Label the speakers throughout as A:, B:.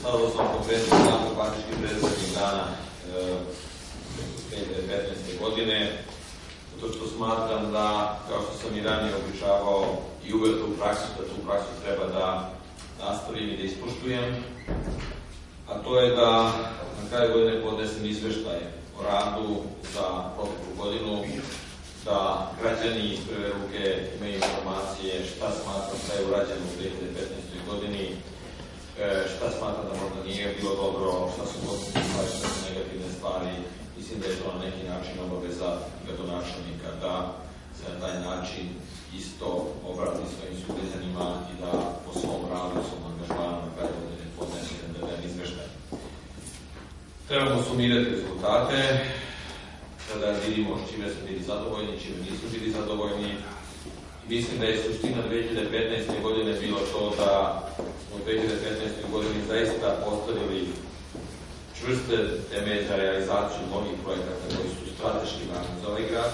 A: stavio sam pokrenuti nakon praktički predstavnih dana e, 2015. godine, zato što smatram da, kao što sam i ranije običavao i uveo u praksu, da tu praksu treba da nastavim i da ispoštujem, a to je da na kraju godine podnesem izveštaj o radu za proteklu godinu, da građani iz prve ruke imaju informacije šta smatram da je urađeno u 2015. godini, e, šta smatram da možda nije bilo dobro, šta su pozitivne stvari, šta su negativne stvari. Mislim da je to na neki način obaveza gradonačelnika da se na taj način isto obrati svojim sugrađanima i da po svom radu, svom angažmanu na kraju godine podnese jedan izveštaj. Trebamo sumirati rezultate, da vidimo čime su bili zadovoljni, čime nisu bili zadovoljni. Mislim da je suština 2015. godine bilo to da smo u 2015. godini zaista postavili čvrste temelje za realizaciju mnogih projekata koji su strateški važni za ovaj grad.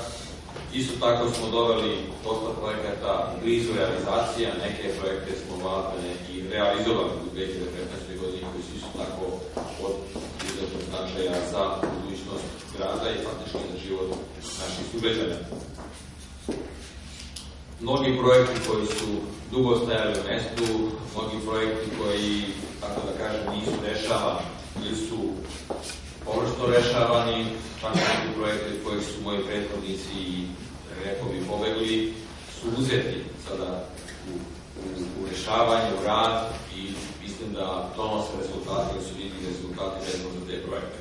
A: Isto tako smo doveli dosta projekata blizu realizacija, neke projekte smo vlatane i realizovali u 2015. godini koji su isto tako od izuzetnog značaja za budućnost grada i faktički za život naših sugrađana. Mnogi projekti koji su dugo stajali u mestu, mnogi projekti koji, tako da kažem, nisu rešavani ili su površno rešavani, čak neki projekti koji su moji prethodnici i rekovi pobegli, su uzeti sada u, u, u rešavanje, u rad i mislim da donose rezultate, da su vidjeli rezultati vezano za te projekte.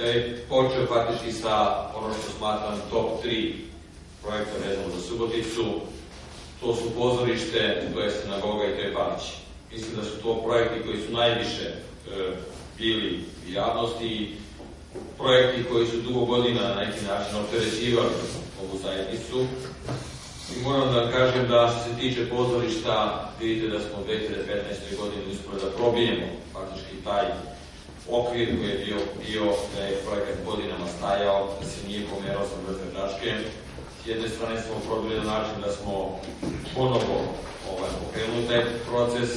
A: E, počeo faktički sa ono što smatram top 3 projekta vezano za Suboticu. To su pozorište, to je sinagoga i Trepanić. Mislim da su to projekti koji su najviše e, bili u javnosti i projekti koji su dugo godina na neki način opterećivali ovu zajednicu. I moram da kažem da što se tiče pozorišta, vidite da smo u 2015. godini uspeli da probijemo faktički taj okvir koji je bio, bio da je projekat godinama stajao, da se nije pomerao sa mrtve tačke. Jedne strane smo probili na način da smo ponovo ovaj, pokrenuli taj proces.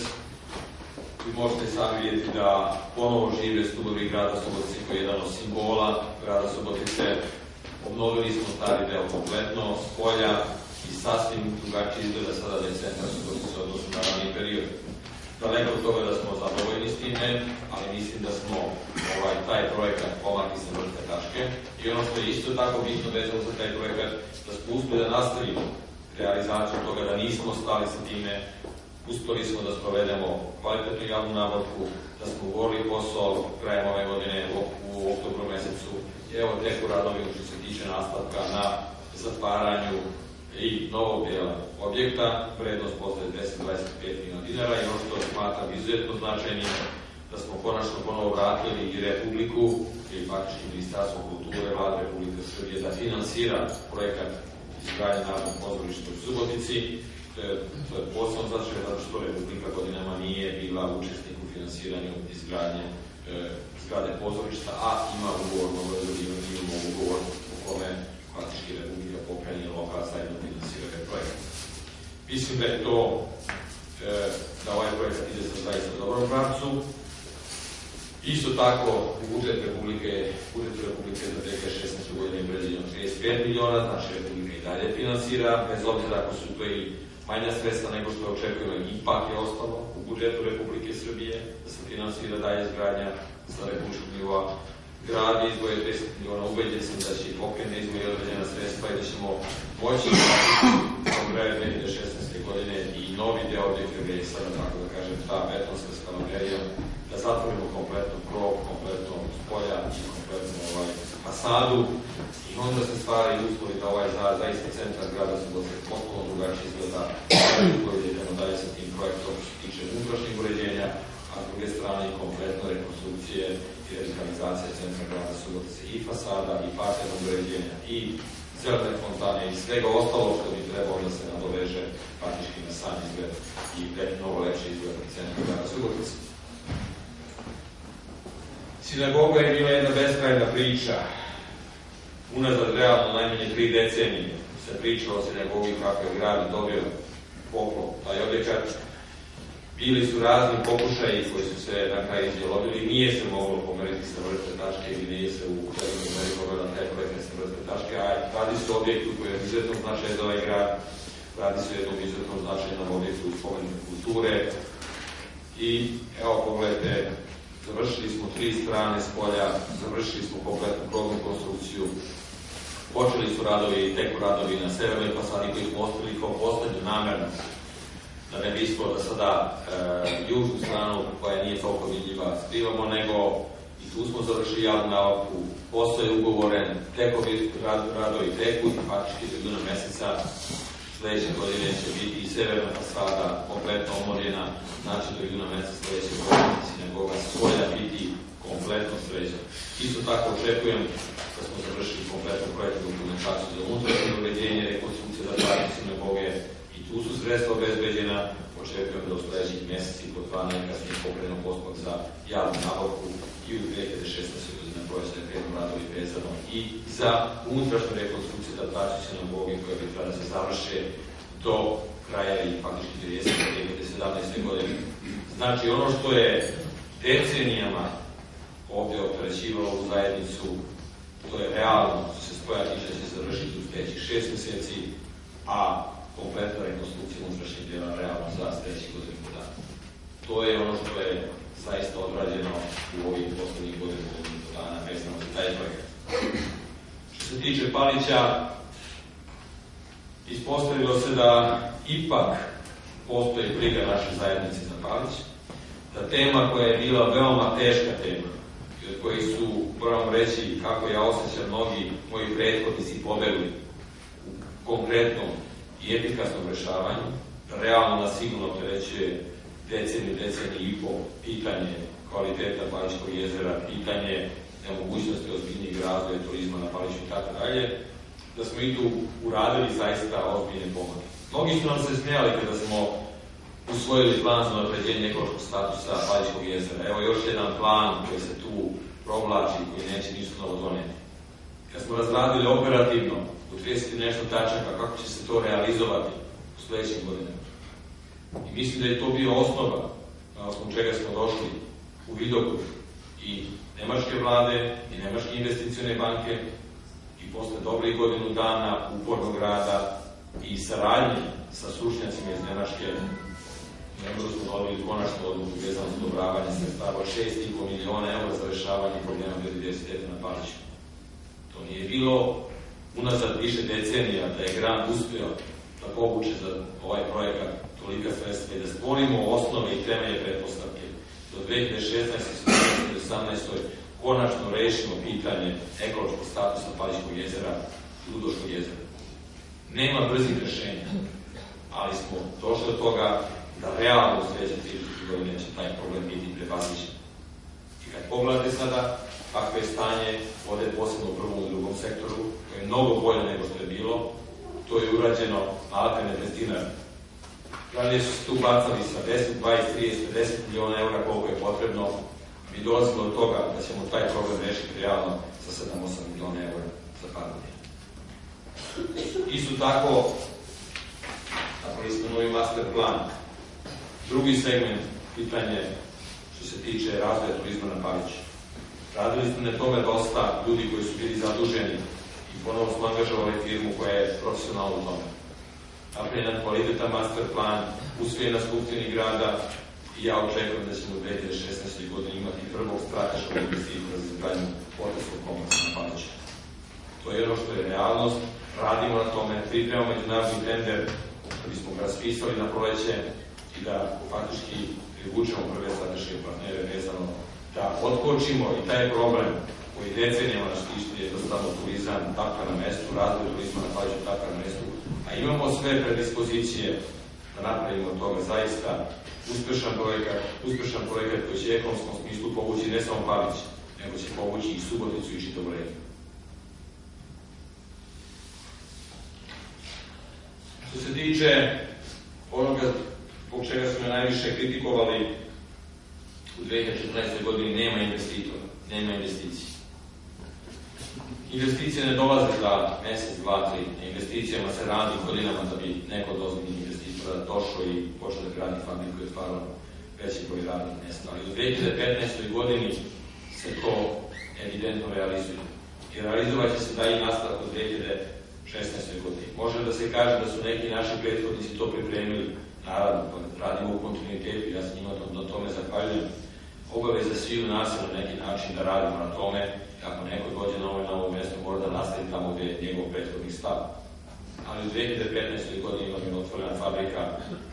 A: Vi možete sami vidjeti da ponovo žive stubovi grada Subotice koji je jedan od simbola grada Subotice. Obnovili smo stari deo kompletno, s polja i sasvim drugačije izgleda sada da je centar Subotice odnosno na raniji period daleko od toga da smo zadovoljni s time, ali mislim da smo ovaj, taj projekat pomakli sa mrtve tačke. I ono što je isto tako bitno vezano za taj projekat, da smo uspeli da nastavimo realizaciju toga, da nismo stali sa time, uspeli smo da sprovedemo kvalitetnu javnu nabavku, da smo ugovorili posao krajem ove godine u, u oktobru mesecu. Evo teku radovi što se tiče nastavka na zatvaranju i novog dela objekta, vrednost postaje 10-25 miliona dinara i ono što smatram izuzetno značajnim da smo konačno ponovo vratili i Republiku i faktički Ministarstvo kulture, Vlada Republike Srbije da finansira projekat izgradnje Narodnog pozorišta u Subotici. To je, je posebno značaj zato što Republika godinama nije bila učesnik u finansiranju izgradnje e, zgrade pozorišta, a ima ugovor, imamo ugovor u kome faktički Republika pokrajine lokal zajedno finansira ovaj projekt. Mislim da je to, e, da ovaj projekt ide sa zaista dobrom pravcu. Isto tako, budžet Republike, budžet Republike za 2016. godine je predviđeno 35 miliona, znači Republika i dalje finansira, bez obzira ako su to i manja sredstva nego što očekujemo, ipak je ostalo u budžetu Republike Srbije da se finansira dalje izgradnja sa republičkog nivoa grad izvoje 10 miliona, ubeđen sam da će i pokrene izvoje određena sredstva i da ćemo moći u kraju 2016. godine i novi deo je sada, tako da kažem, ta betonska skalamerija, da zatvorimo kompletno krov, kompletno spolja i kompletno ovaj, fasadu i onda se stvari uslovi da ovaj za, zaista centar grada se bude potpuno drugačije izgleda koji idemo dalje sa tim projektom što tiče unutrašnjeg uređenja, a s druge strane i kompletno rekonstrukcije i revitalizacija centra grada Subotice i fasada i parternog uređenja i zelene fontane i svega ostalo što bi trebalo da se nadoveže praktički na sam izgled i mnogo lepši izgled centra grada Subotice. Sinagoga je bila jedna beskrajna priča. Unazad realno najmanje tri decenije se pričalo o sinagogi kako je grad dobio poklon taj objekat Bili su razni pokušaji koji su se na kraju izjelovili, nije se moglo pomeriti sa vrste tačke i nije se u velikoj meri moglo na taj projekat sa vrste tačke, a radi se objektu koji je izuzetno značaj za ovaj grad, radi se o jednom izuzetnom značajnom objektu spomenute kulture. I evo pogledajte, završili smo tri strane s polja, završili smo kompletnu krovnu konstrukciju, počeli su radovi, teku radovi na severnoj fasadi koji smo ostavili kao poslednju namerno da ne bi ispalo da sada e, južnu stranu koja nije toliko vidljiva skrivamo, nego i tu smo završili javnu navapku, posao je ugovoren, tekovi rad, radovi teku i faktički juna meseca sledeće godine će biti i severna fasada kompletno omorjena, znači juna meseca sledeće godine sinagoga svoja biti kompletno sređena. Isto tako očekujem da smo završili kompletnu projektnu dokumentaciju za unutrašnje uređenje, rekonstrukcije da pravi sinagoge, Tu su sredstva obezbeđena, očekujem da u sledećih meseci kod dva najkasnije pokrenom postupak za javnu nabavku i u 2016. godine projeća da krenu radovi vezano i za unutrašnju rekonstrukciju da praću se na boge koje bi treba da se završe do kraja i faktički 2017. godine. Znači, ono što je decenijama ovde opterećivalo u zajednicu, to je realno, što se spoja tiče da će se završiti u sledećih šest meseci, a kompletna rekonstrukcija unutrašnjeg dela realno za sledeći godinu dana. To je ono što je zaista odrađeno u ovih poslednjih godinu dana vezano za taj projekat. Što se tiče Palića, ispostavilo se da ipak postoji briga naše zajednice za Palić, da tema koja je bila veoma teška tema, i od kojih su, moram reći, kako ja osjećam, mnogi moji prethodnici pobegli u konkretnom i efikasnom rešavanju, realno na sigurno opterećuje deceniju, deceniju i po pitanje kvaliteta Paličkog jezera, pitanje nemogućnosti ozbiljnijeg razvoja turizma na Paliću i tako dalje, da smo i tu uradili zaista ozbiljne pomake. Mnogi su nam se smijali kada smo usvojili plan za napređenje ekološkog statusa Paličkog jezera. Evo još jedan plan koji se tu provlači, koji neće ništa novo doneti. Kad smo razradili operativno u 30 nešto tačaka kako će se to realizovati u sledećim godinama. I mislim da je to bio osnova na osnovu čega smo došli u Vidokut i Nemačke vlade i Nemačke investicione banke i posle dobrih godinu dana upornog rada i saradnje sa stručnjacima iz Nemačke Nego smo dobili konačnu odluku vezano za odobravanje sredstava 6,5 miliona eura za rešavanje problema biodiversiteta na Paliću. To nije bilo unazad više decenija da je grad uspio da povuče za ovaj projekat tolika sredstva i da stvorimo osnove i temelje pretpostavke do 2016. 2018. konačno rešimo pitanje ekološkog statusa Palićkog jezera i Ludoškog jezera. Nema brzih rešenja, ali smo došli do toga da realno u sledeće 30 godine će taj problem biti prevaziđen. I kad pogledate sada kakve je stanje vode posebno u prvom i drugom sektoru, koje je mnogo bolje nego što je bilo, to je urađeno maltene bez dinara. Ranije su se tu bacali sa 10, 20, 30, 50 miliona eura koliko je potrebno, mi dolazimo do toga da ćemo taj problem rešiti realno sa 7-8 miliona eura za par godina. Isto tako, napravili smo novi master plan. Drugi segment, pitanje što se tiče razvoja turizma na Paliću. Radili smo na tome dosta ljudi koji su bili zaduženi i ponovo smo angažovali firmu koja je profesionalna u tome. Napravljen kvalitetan master plan, usvojen na Skupštini grada i ja očekujem da ćemo u 2016. godini imati prvog strateškog investitora za izgradnju hotelskog kompleksa na Paliću. To je ono što je realnost, radimo na tome, pripremamo međunarodni tender da ga raspisali na proleće i da faktički privučemo prve strateške partnere vezano da otkočimo i taj problem koji decenijama nas tišti jednostavno turizam, tapka na mestu, razvoj turizma na pađu tapka na mestu, a imamo sve predispozicije da napravimo toga zaista uspešan projekat, uspešan projekat koji će ekonomskom smislu povući ne samo Palić, nego će povući i Suboticu i čitavu regiju. Što se tiče onoga zbog čega su najviše kritikovali u 2014. godini nema investitora, nema investicije. Investicije ne dolaze za mesec, dva, tri. Na investicijama se radi godinama da bi neko od ozbiljnih investitora došao i počeo da gradi fabriku i otvarao veći broj radnih mesta. Ali u 2015. godini se to evidentno realizuje. I realizovat će se da i nastavak u 2016. godini. Može da se kaže da su neki naši prethodnici to pripremili, naravno, radimo u kontinuitetu, ja se njima na tome zahvaljujem. Obaveza svi u nas na neki način da radimo na tome, ako neko dođe na ovo, na ovo mjesto, mora da nastavi tamo gde je njegov prethodnik stav. Ali u 2015. godini je otvorena fabrika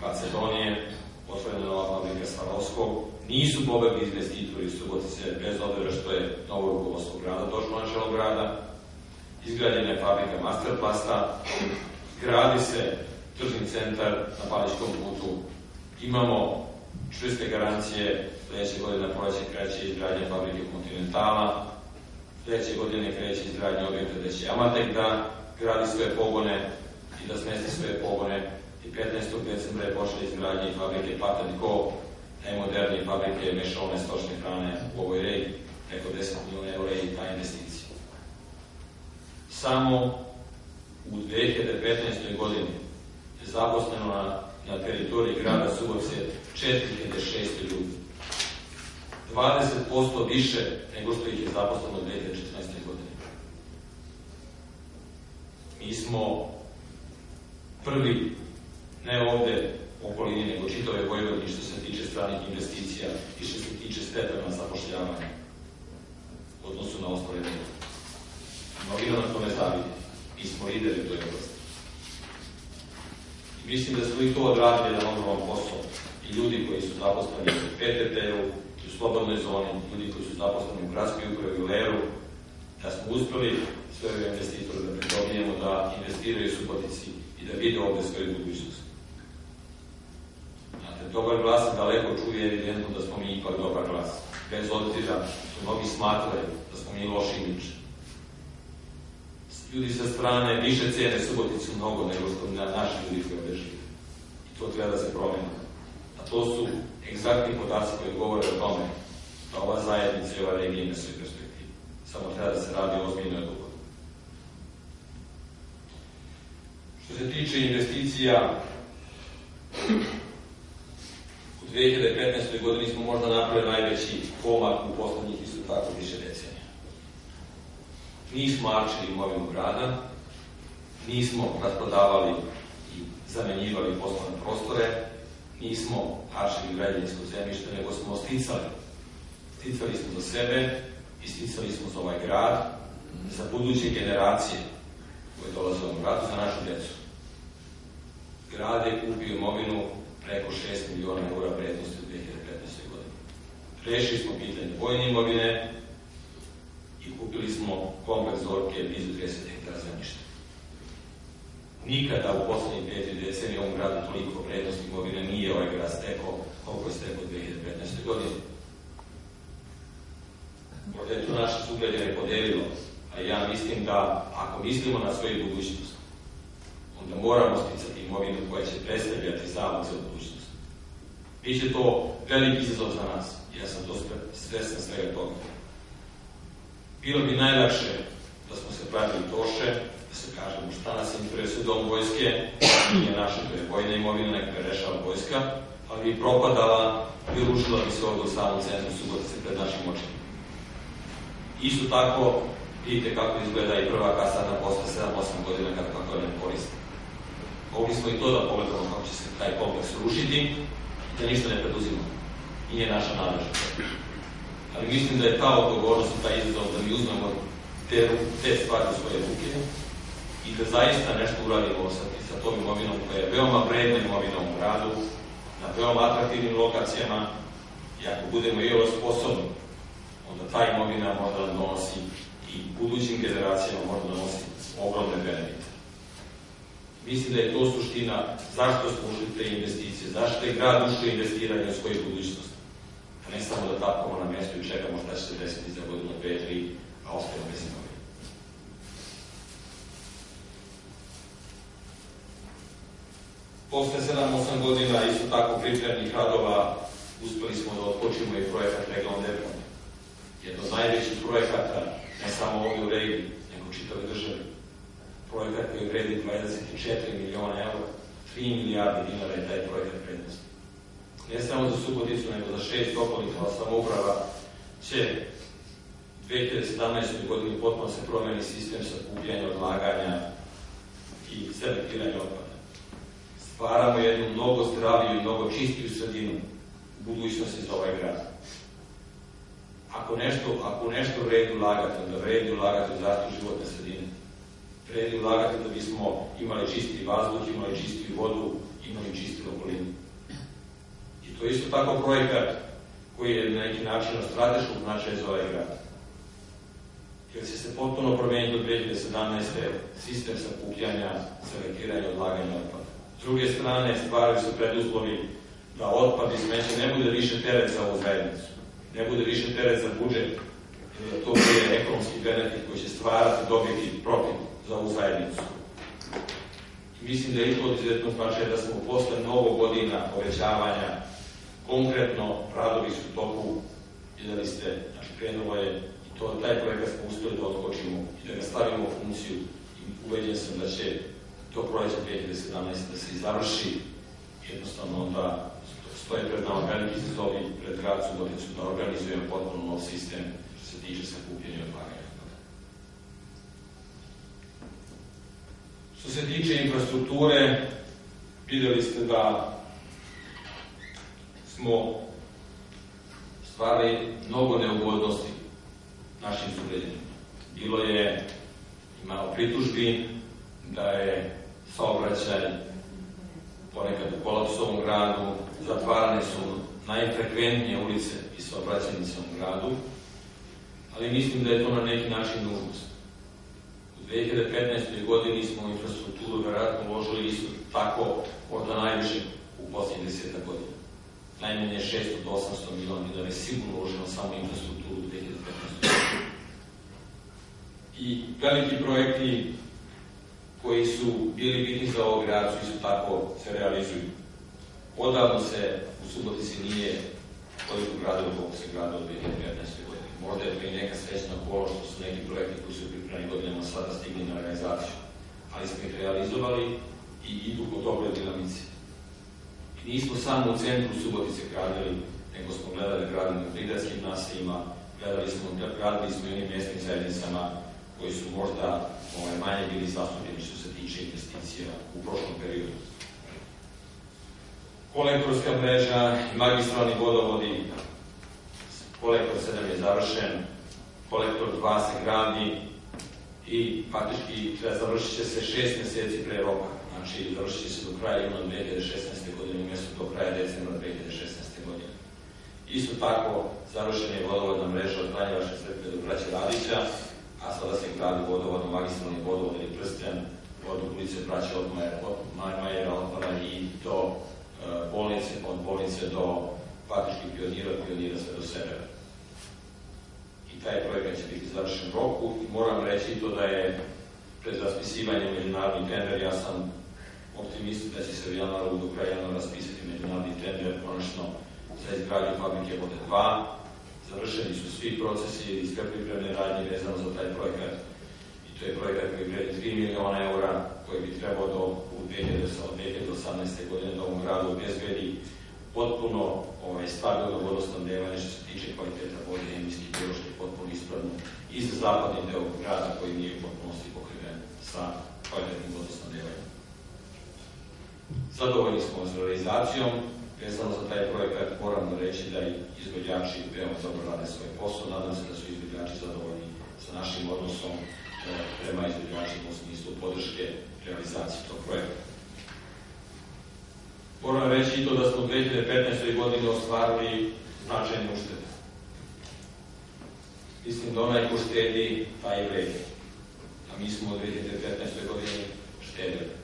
A: Macedonije, otvorena nova fabrika Svarovskog, nisu pobegli investitori iz Subotice, bez obzira što je novo rukovodstvo grada došlo na čelo grada, izgrađena je fabrika Masterplasta, gradi se tržni centar na Paličkom putu, imamo čvrste garancije, sledeće godine proleće kreće izgradnje fabrike Continentala, sledeće godine kreće izgradnje objekta gde će Amatek da gradi svoje pogone i da smesti svoje pogone i 15. decembra je počela izgradnje fabrike Patenko, najmodernije fabrike mešovne stočne hrane u ovoj regiji, preko 10 miliona eura i ta investicija. Samo u 2015. godini zaposleno na, na teritoriji grada Subotice 4600 ljudi. 20% više nego što ih je zaposleno u 2014. godine. Mi smo prvi, ne ovde okolini, nego čitave Vojvodini što se tiče stranih investicija i što se tiče stepena zapošljavanja u odnosu na ostale. Mnogi nam to ne zavidi. Mi smo lideri u toj oblasti. Mislim da smo i to odradili jedan ogroman posao. I ljudi koji su zaposleni u PTT-u, u slobodnoj zoni, ljudi koji su zaposleni u gradskoj upravi u Leru, da smo uspeli sve ove investitore da pridobijemo da investiraju Subotici i da vide ovde svoju budućnost. Znate, dobar glas se daleko čuje evidentno da smo mi ipak dobar glas. Bez obzira što mnogi smatraju da smo mi loši imidž. Ljudi sa strane više cene Suboticu mnogo nego što na naši ljudi koji ovde žive. I to treba da se promeni. A to su egzaktni podaci koji govore o tome da ova zajednica i ova regija ima svoju perspektivu. Samo treba da se radi ozbiljno i dugo. Što se tiče investicija, u 2015. godini smo možda napravili najveći pomak u poslednjih isto tako više decenija. Nismo arčili imovinu grada, nismo rasprodavali i zamenjivali poslovne prostore, nismo arčili građevinsko zemljište, nego smo sticali. Sticali smo za sebe i sticali smo za ovaj grad, za buduće generacije koje dolaze u ovom gradu, za našu decu. Grad je kupio imovinu preko 6 miliona eura vrednosti u 2015. godini. Rešili smo pitanje vojne imovine i kupili smo kompleks Zorke blizu 30 hektara zemljišta. Nikada u poslednjih peti decenije u gradu toliko vrednosti imovine nije ovaj grad stekao koliko je stekao u 2015. godini. Možda je to naše sugrađane podelilo, a ja mislim da ako mislimo na svoju budućnost, onda moramo sticati imovinu koja će predstavljati zavod za budućnost. Biće to veliki izazov za nas, ja sam to svesna svega toga. Bilo bi najlakše da smo se pravili toše, da se kažemo šta nas interesuje dom vojske, nije naše, to je vojna imovina, neka je rešava vojska, ali bi propadala i rušila bi se ovdje u samom centru Subotice pred našim očima. Isto tako, vidite kako izgleda i prva kasarna posle 7-8 godina kada kako je ne koriste. Mogli smo i to da pogledamo kako će se taj kompleks rušiti i da ništa ne preduzimo. Nije naša nadležnost. Ali mislim da je ta odgovornost i taj izazov da mi uzmemo te, te stvari u svoje ruke i da zaista nešto uradimo sa, sa tom imovinom koja je veoma vredna imovina u gradu, na veoma atraktivnim lokacijama i ako budemo i ovo sposobni, onda ta imovina možda donosi i budućim generacijama možda donosi ogromne benefite. Mislim da je to suština zašto smo ušli investicije, zašto je grad ušao investiranje u svoju budućnost. Ne samo da tapkamo na mestu i čekamo šta će se desiti za godinu, dve, tri, a ostajemo bez imovine. Posle 7-8 godina isto tako pripremnih radova uspeli smo da otpočimo i projekat Region Deponija. Jedno od najvećih projekata, ne samo ovdje u regiji, nego čitave države projekat koji vredi 24 miliona eura, 3 milijarde dinara je taj projekat vrednosti. Ne samo za Suboticu, nego za šest okolnih samouprava, će 2017. godini potpuno se promeni sistem sakupljanja, odlaganja i selektiranja otpada. Stvaramo jednu mnogo zdraviju i mnogo čistiju sredinu budućnosti za ovaj grad. Ako nešto, ako nešto vredi ulagati, onda vredi ulagati u zaštitu životne sredine. Vredi ulagati da bismo imali čisti vazduh, imali čisti vodu, imali čistu okolinu. To je isto tako projekat koji je na neki način od strateškog značaja za ovaj grad. Jer će se potpuno promeniti od 2017. sistem sakupljanja, selektiranja, odlaganja otpada. S druge strane, stvaraju se preduslovi da otpad i smeće ne bude više teret za ovu zajednicu, ne bude više teret za budžet, jer to je ekonomski benefit koji će stvarati, dobiti profit za ovu zajednicu. Mislim da je i to izuzetno značaj da smo posle mnogo godina povećavanja konkretno radovi su toku i da li ste, znači krenulo je i to, taj projekat smo uspeli da otkočimo i da ga stavimo u funkciju i uveđen sam da će to proleće 2017. da se završi jednostavno onda stoje pred nama veliki izazovi pred grad Suboticu da organizujemo potpuno nov sistem što se tiče sakupljanja odlaganja. Što se tiče infrastrukture, videli ste da smo stvarali mnogo neugodnosti našim sugrađanima. Bilo je imalo pritužbi da je saobraćaj ponekad u kolapsovom gradu, zatvarane su najfrekventnije ulice i saobraćajnice u gradu, ali mislim da je to na neki način nužnost. U 2015. godini smo u infrastrukturu verovatno uložili isto tako, možda najviše u posljednjih deseta godina. Najmanje 600 do 800 miliona dinara je sigurno uloženo samo infrastrukturu u 2015. godini. I veliki projekti koji su bili bitni za ovog grad su isto tako se realizuju. Odavno se u Subotici nije toliko gradilo koliko se gradilo u 2015. godine. Možda je to i neka srećna okolo što su neki projekti koji su pripremani godinama sada stigli na realizaciju. Ali smo ih realizovali i idu po dobroj dinamici. Nismo samo u centru Subotice gradili, nego smo gledali da gradimo u pridarskim naseljima, gledali smo, gradili smo i onim mestnim zajednicama koji su možda ovaj, manje bili zastupljeni što se tiče investicija u prošlom periodu. Kolektorska mreža i magistralni vodovodi, kolektor 7 je završen, kolektor 2 se gradi i faktički završit će se 6 meseci pre roka, znači završit će se do kraja juna 2016. godine umjesto do kraja decembra 2016. godine. Isto tako, završen je vodovodna mreža od Franjevaše crkve do Braća Radića, a sada se gradi vodovod, magistralni vodovod ili prsten od ulice Braća od Majera Otmara i do e, bolnice, od bolnice do faktički pionira, pionira sve do severa. I taj projekat će biti završen u roku moram reći to da je pred raspisivanjem međunarodni tender, ja sam optimist da će se u januaru do kraja januara raspisati međunarodni tender konačno za izgradnju fabrike vode 2, završeni su svi procesi i sve pripremne radnje vezano za taj projekat. I to je projekat koji vredi 3 miliona eura, koji bi trebao do, u 2018. godine da ovom gradu obezbedi potpuno ovaj, stabilno vodosnabdevanje što se tiče kvaliteta vode, hemijski, biološki, potpuno ispravno i za zapadni deo grada koji nije u potpunosti pokriven sa kvalitetnim vodosnabdevanjem. Zadovoljni smo s realizacijom, vezano za taj projekat moram reći da i izvođači veoma dobro rade svoj posao. Nadam se da su izvođači zadovoljni sa našim odnosom e, prema izvođačima u smislu podrške realizacije tog projekta. Moram reći i to da smo u 2015. godini ostvarili značajne uštede. Mislim da onaj ko štedi, taj vredi. A mi smo u 2015. godini štedili.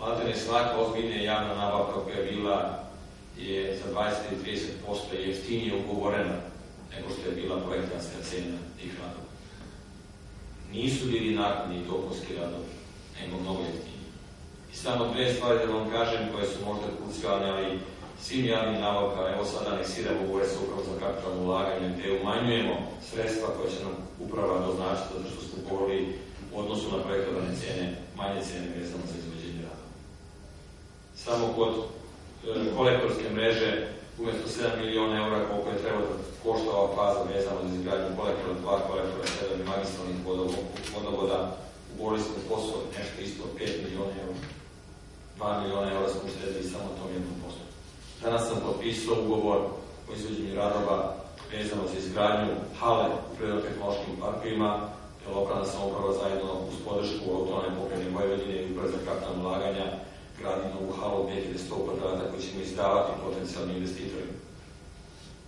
A: Maltene svaka ozbiljnija javna nabavka koja je bila je za 20 ili 30% jeftinije ugovorena nego što je bila projektanska cena tih radova. Nisu bili nakladni i dopunski radovi, nego mnogo jeftiniji. I samo dve stvari da vam kažem koje su možda krucijalne, ali svim javnim nabavkama, evo sada aneksiramo ugovore sa upravo za kapitalno ulaganje, gde umanjujemo sredstva koje će nam uprava doznačiti, zato što smo govorili u odnosu na projektovane cene, manje cene vezano za. Samo kod kolektorske mreže umesto 7 miliona eura koliko je trebalo da košta ova faza vezana za izgradnju kolektora 2, kolektora 7 i magistralnih vodovoda, ugovorili smo posao nešto isto 5 miliona eura. 2 miliona eura smo uštedili samo tom jednom poslu. Danas sam potpisao ugovor o izvođenju radova vezano za izgradnju hale u prirodno-tehnološkim parkovima, lokalna samoprava zajedno uz podršku autonome pokrajine Vojvodine i uprave za ulaganja gradi novu halu 2100 kvadrata koji ćemo izdavati potencijalni investitori.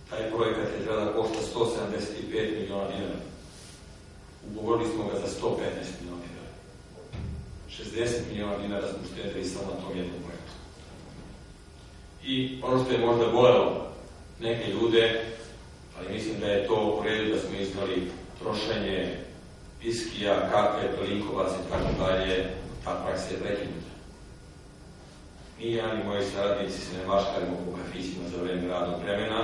A: Taj projekat je treba da košta 175 miliona dinara. Ugovorili smo ga za 115 miliona dinara. 60 miliona dinara smo uštedili samo na tom jednom projektu. I ono što je možda bojalo neke ljude, ali mislim da je to u redu da smo iznali trošenje piskija, kape, pelinkovac i tako dalje, ta praksa je prekinuta. Mi, ja i moji saradnici se ne vaškarimo po kafićima za vreme radnog vremena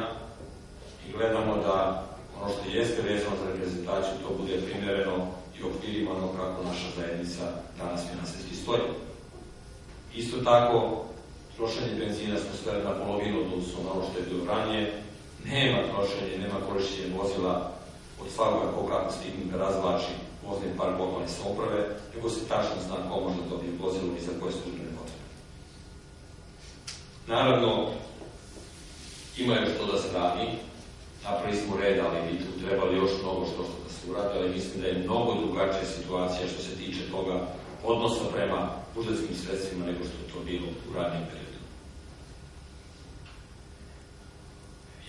A: i gledamo da ono što jeste vezano za reprezentaciju to bude primereno i okvirima kako naša zajednica danas finansijski stoji. Isto tako, trošenje benzina smo sveli na polovinu odnosu na ono što je bilo ranije, nema trošenje, nema korišćenje vozila od svakoga ko kako stignu da razvlači vozni park lokalne samouprave, nego se tačno zna ko može dobiti vozilo i za koje potrebe. Naravno, ima još to da se radi, napravili smo red, ali bi tu trebali još mnogo što što da se uradi, ali mislim da je mnogo drugačija situacija što se tiče toga odnosa prema budžetskim sredstvima nego što je to bilo u radnjem periodu.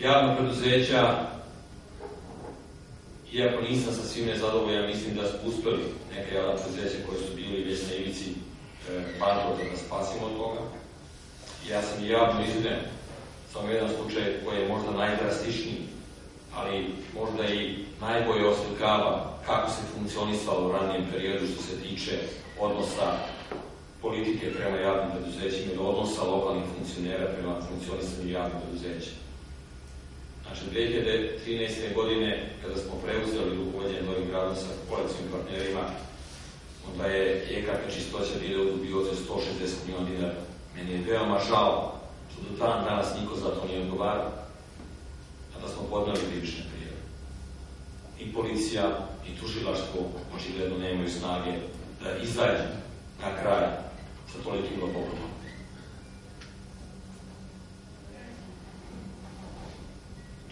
A: Javna preduzeća iako nisam sa svim nezadovoljan, mislim da smo uspeli neke javne preduzeće koje su bili već na ivici e, bankrota da spasimo od toga. Ja sam javno izgren, samo jedan slučaj koji je možda najdrastičniji, ali možda i najbolje oslikava kako se funkcionisalo u ranijem periodu što se tiče odnosa politike prema javnim preduzećima i odnosa lokalnih funkcionera prema funkcionisanju javnih preduzeća. Znači, 2013. godine, kada smo preuzeli rukovodjenje novim gradom sa koalicijnim partnerima, onda je EKP čistoća bilo bio za 160 miliona dinara. Meni je veoma žao što do dan danas niko za to nije odgovarao, a da smo podnali krivične prijeve. I policija, i tužilaštvo očigledno nemaju snage da izađu na kraj sa tolikim lopovima.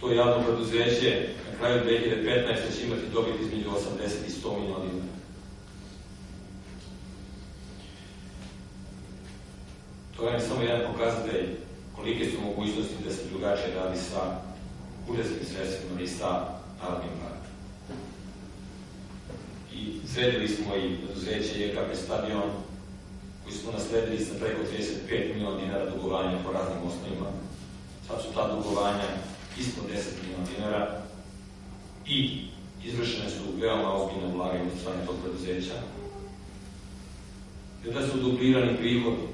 A: to javno preduzeće na kraju 2015. će imati dobit između 80 i 100 miliona dinara. To je samo jedan pokazatelj kolike su mogućnosti da se drugačije radi sa budžetskim sredstvima i sa narodnim parkom. I sredili smo i preduzeće EKP stadion, koji smo nasledili sa preko 35 miliona dinara dugovanja po raznim osnovima. Sad su ta dugovanja ispod 10 miliona dinara i izvršene su veoma ozbiljne ulaganje od strane tog preduzeća. Jer da su duplirani prihodi,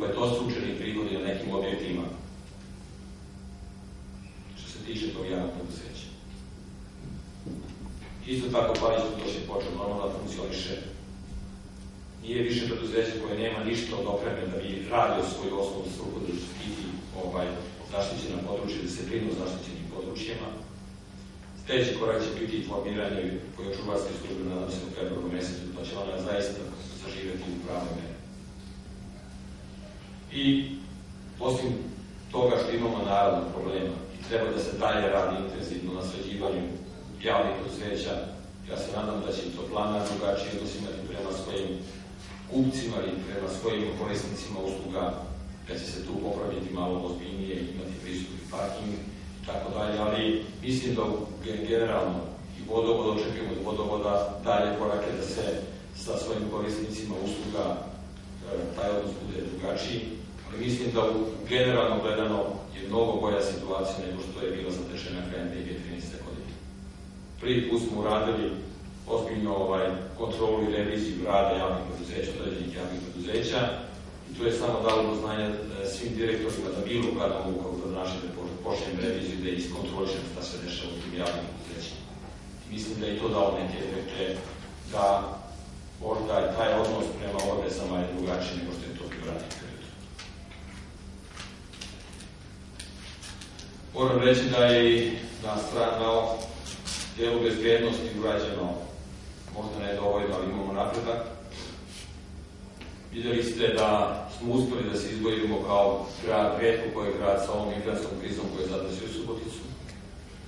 A: upetostručeni prihodi na nekim objektima, što se tiče tog javnog preduzeća. Isto tako Parić Tutoš je počeo normalno da funkcioniše. Nije više preduzeće koje nema ništa od opreme da bi radio svoju osnovnu struku da štiti ovaj, zaštićena područja, da se brinu zaštićenim područjima. Sljedeći korak će biti formiranje poljočuvarske službe, nadam se u februaru mesecu, pa će ona zaista zaživeti u pravoj meri. I osim toga što imamo naravno problema i treba da se dalje radi intenzivno na sređivanju javnih preduzeća, ja se nadam da će to plana drugačije odnos imati prema svojim kupcima i prema svojim korisnicima usluga da će se tu popraviti malo ozbiljnije, imati pristup i parking i tako dalje, ali mislim da generalno i vodovod očekujemo od vodovoda dalje korake da se sa svojim korisnicima usluga e, taj odnos bude drugačiji, mislim da u generalno gledano je mnogo bolja situacija nego što je bila zatešena krajem 2013. godine. Prvi put smo uradili ozbiljno ovaj, kontrolu i reviziju rada javnih preduzeća, određenih javnih preduzeća, I to je samo dalo do znanja e, svim direktorima da bilo kada mogu da pošljem reviziju da iskontrolišem šta se dešava u tim javnim preduzećima. Mislim da je to dao neke efekte da možda taj odnos prema obvezama je drugačiji nego što je to bio ranije periodu. Moram reći da je na stranu delu bezbednosti urađeno možda ne dovoljno, ali imamo napredak. Videli ste da smo uspeli da se izbojimo kao grad, redko koji je grad sa ovom migrantskom krizom koja je zadesio Suboticu.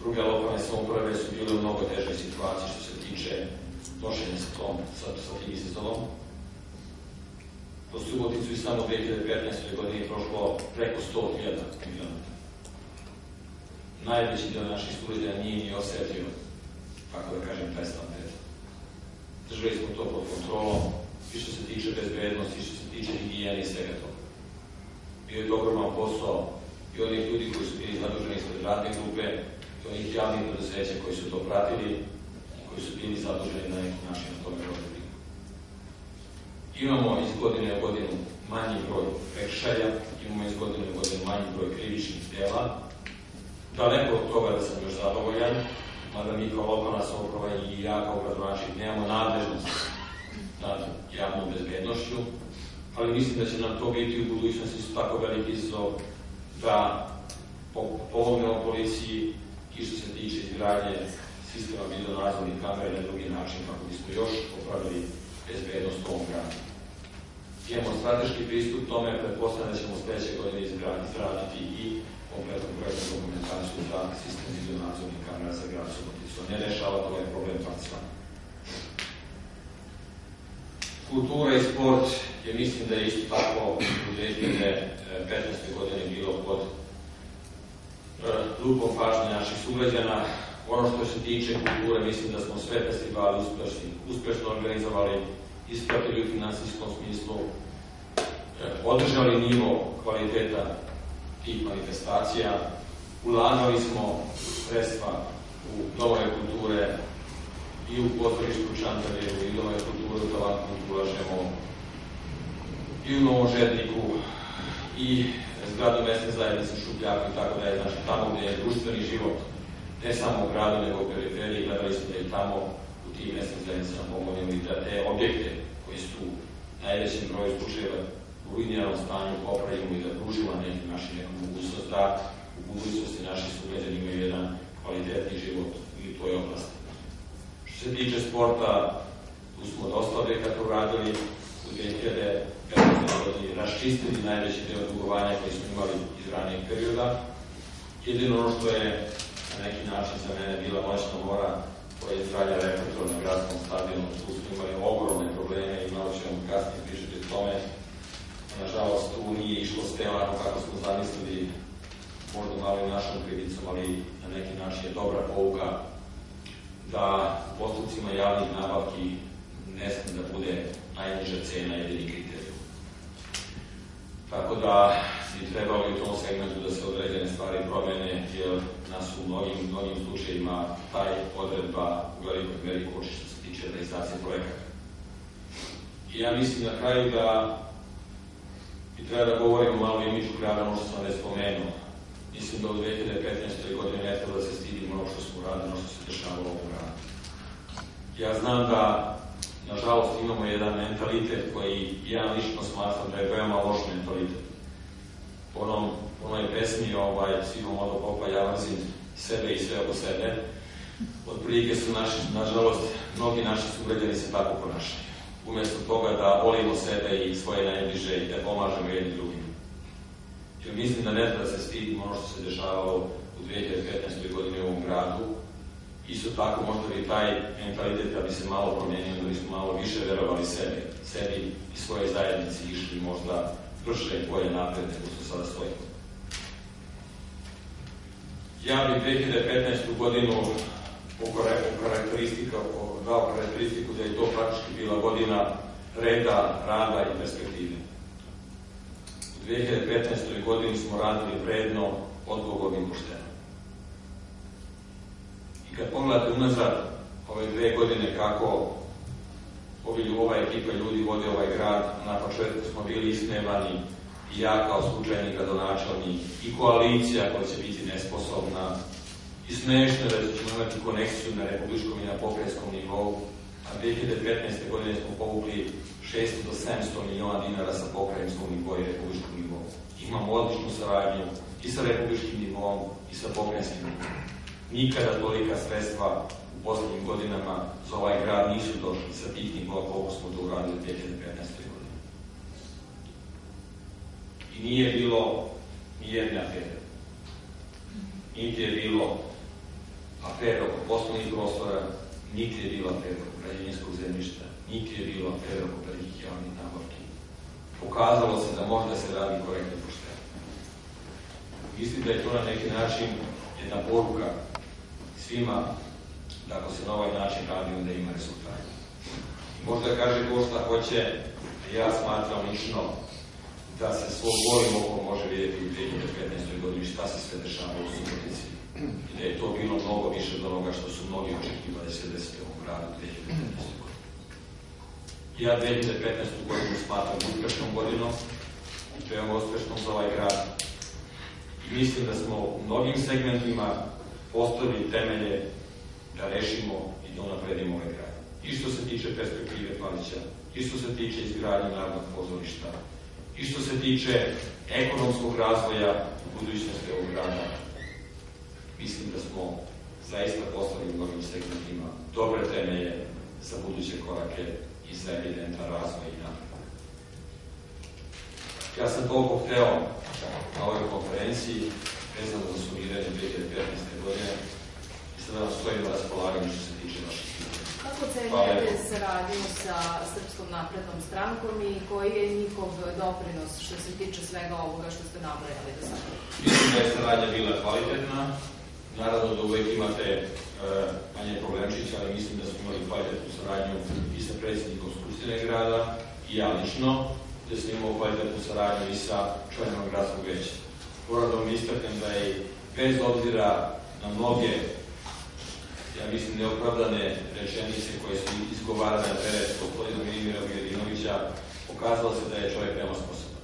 A: Druge lokalne samoprave su bile u mnogo težoj situaciji što se tiče nošenja sa, tom, sa, sa tim izazovom. Po Suboticu i samo 2015. godini prošlo preko 100.000 migranata. Najveći deo naših sugrađana nije ni osetio, kako da kažem, taj standard. Držali smo to pod kontrolom, i što se tiče bezbednosti, i što se tiče higijene i svega toga. Bio je ogroman posao i onih ljudi koji su bili zaduženi ispred radne grupe, i onih javnih preduzeća koji su to pratili koji su bili zaduženi na neki način na tome rodili. Imamo iz godine u godinu manji broj prekšaja, imamo iz godine u godinu manji broj krivičnih dela. Daleko od toga da sam još zadovoljan, mada mi kao lokalna samouprava i ja kao gradonačnik nemamo nadležnost nad javnom bezbednošću, ali mislim da će nam to biti u budućnosti isto tako veliki izazov da pomognemo policiji i što se tiče izgradnje sistema videonadzornih kamera i na drugi način kako bismo još popravili bezbednost u ovom gradu. Imamo strateški pristup tome, pretpostavljam da ćemo sledeće godine izgraditi i kompletnu projektnu dokumentaciju za sistem videonadzornih kamera za grad Suboticu. Ne rešava to ovaj problem parcijalno kultura i sport je mislim da je isto tako u 2015. godine bilo pod lupom pažnje naših sugrađana. Ono što se tiče kulture, mislim da smo sve festivali uspešni, uspešno organizovali, ispratili u finansijskom smislu, održali nivo kvaliteta tih manifestacija, ulagali smo sredstva u domove kulture, i u pozorištu Čantarevu, i Dome kulture u Talanku ulažemo, i u Novožetniku, i zgradu mesne zajednice Šupljaku tako da je, znači tamo gde je društveni život, ne samo u gradu, nego u periferiji, gledali smo da i tamo u tim mesnim zajednicama pomognemo i da te objekte koji su najvećim broju slučajeva u stanju popravimo i da pružimo na neki način neku mogućnost da u budućnosti naši sugrađani imaju jedan kvalitetni život i u toj oblasti se tiče sporta, tu smo dosta objekata uradili u 2015. godini, raščistili najveći deo dugovanja koji smo imali iz ranijeg perioda. Jedino ono što je na neki način za mene bila moćna mora koja je izgradnja reflektora na gradskom stadionu, tu smo imali ogromne probleme i malo ćemo kasnije pričati tome. Nažalost, tu nije išlo s telano kako smo zamislili, možda malo i našom krivicom, ali na neki način je dobra pouka da postupcima javnih nabavki ne sme da bude najniža cena jedini kriterijum. Tako da bi trebalo u tom segmentu da se određene stvari promene, jer nas u mnogim, mnogim slučajima taj odredba u velikoj meri koči što se tiče realizacije projekata. I ja mislim na kraju da bi treba da govorimo malo o imidžu grada, možda sam ne spomenuo. Mislim da u 2015. godine ne treba da se stidimo ono što smo radili, ono što se dešavalo u gradu. Ja znam da, nažalost, imamo jedan mentalitet koji ja lično smatram da je veoma loš mentalitet. Po onom, onoj pesmi, ovaj, imamo od popa, ja vrzim sebe i sve oko sebe. Otprilike su naši, nažalost, mnogi naši sugrađani se tako ponašaju. Umesto toga da volimo sebe i svoje najbliže i da pomažemo jedni drugim. Jer mislim da ne treba da se stidimo ono što se dešavalo u 2015. godini u ovom gradu. Isto tako možda bi taj mentalitet da bi se malo promenio, da bismo malo više verovali sebi, sebi i svoje zajednici išli možda brže i bolje napred nego što sada stojimo. Ja bih 2015. godinu u karakteristika, dao karakteristiku da je to praktički bila godina reda, rada i perspektive. 2015. godini smo radili vredno, odgovorno i pošteno. I kad pogledate unazad ove dve godine kako ovi, ova ekipa ljudi vode ovaj grad, na početku smo bili ismevani i ja kao slučajni gradonačelnik i koalicija koja će biti nesposobna i smešno da ćemo imati konekciju na republičkom i na pokrajinskom nivou, a 2015. godine smo povukli 600 do 700 miliona dinara sa pokrajinskog nivoa i republičkog nivoa. Imamo odličnu saradnju i sa republičkim nivom i sa pokrajinskim nivom. Nikada tolika sredstva u poslednjim godinama za ovaj grad nisu došli sa tih nivoa koliko smo to uradili 2015. godine. I nije bilo nijedne afere. Niti je bilo afera oko poslovnih prostora, niti je bilo afera oko građevinskog zemljišta, niti je bilo afera oko velikih javnih nabavki. Pokazalo se da može da se radi korektno pošteno. Mislim da je to na neki način jedna poruka svima da ako se na ovaj način radi, onda ima rezultata. Možda kaže ko šta hoće, ja smatram lično da se svog golim okom može vidjeti u 2015. godini šta se sve dešava u Subotici. I da je to bilo mnogo više od onoga što su mnogi očekivali da se desiti u ovom gradu 2015. godini. Ja 2015. godinu smatram uspešnom godinom, veoma uspešnom za ovaj grad. I mislim da smo u mnogim segmentima postavili temelje da rešimo i da unapredimo ovaj grad. I što se tiče perspektive Palića, i što se tiče izgradnje narodnog pozorišta, i što se tiče ekonomskog razvoja u budućnosti ovog grada. Mislim da smo zaista poslali u mnogim segmentima dobre temelje za buduće korake i za evidentan razvoj i napred. Ja sam toliko hteo na ovoj konferenciji vezano za sumiranje 2015. godine i sada vam stojim na raspolaganju što se tiče vaših.
B: Kako cenjate saradnju sa Srpskom naprednom strankom i koji je njihov doprinos što se tiče svega ovoga što ste nabrojali do sada?
A: Mislim da je saradnja bila kvalitetna. Naravno da uvek imate e, manje problemčića, ali mislim da smo imali kvalitetnu saradnju i sa predsjednikom Skupštine grada i ja lično, da sam imao kvalitetnu saradnju i sa členom gradskog veća. Moram da vam istaknem da je bez obzira na mnoge ja mislim, neopravdane rečenice koje su izgovarane na teret gospodina Milimira Vjedinovića, pokazalo se da je čovjek veoma sposoban.